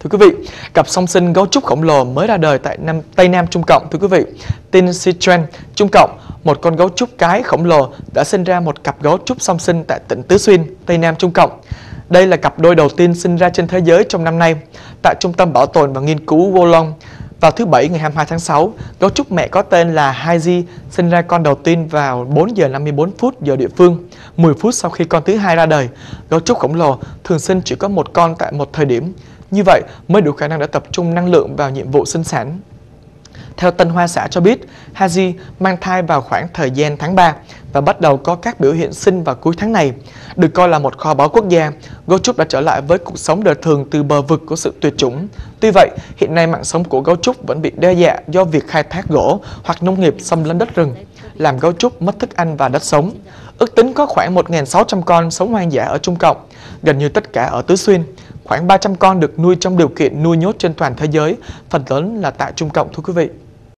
Thưa quý vị, cặp song sinh gấu trúc khổng lồ mới ra đời tại Nam, Tây Nam Trung Cộng. Thưa quý vị, tin Sichuan, Trung Cộng, một con gấu trúc cái khổng lồ đã sinh ra một cặp gấu trúc song sinh tại tỉnh Tứ Xuyên, Tây Nam Trung Cộng. Đây là cặp đôi đầu tiên sinh ra trên thế giới trong năm nay. Tại Trung tâm Bảo tồn và Nghiên cứu Wolong, vào thứ Bảy ngày 22 tháng 6, gấu trúc mẹ có tên là Haiji sinh ra con đầu tiên vào 4 giờ 54 phút giờ địa phương, 10 phút sau khi con thứ hai ra đời. Gấu trúc khổng lồ thường sinh chỉ có một con tại một thời điểm. Như vậy mới đủ khả năng để tập trung năng lượng vào nhiệm vụ sinh sản. Theo Tân Hoa xã cho biết, Haji mang thai vào khoảng thời gian tháng 3 và bắt đầu có các biểu hiện sinh vào cuối tháng này. Được coi là một kho báu quốc gia, gấu trúc đã trở lại với cuộc sống đời thường từ bờ vực của sự tuyệt chủng. Tuy vậy, hiện nay mạng sống của gấu trúc vẫn bị đe dọa do việc khai thác gỗ hoặc nông nghiệp xâm lấn đất rừng, làm gấu trúc mất thức ăn và đất sống. Ước tính có khoảng 1.600 con sống hoang dã ở Trung Cộng, gần như tất cả ở Tứ Xuyên. Khoảng 300 con được nuôi trong điều kiện nuôi nhốt trên toàn thế giới, phần lớn là tại Trung Cộng thưa quý vị.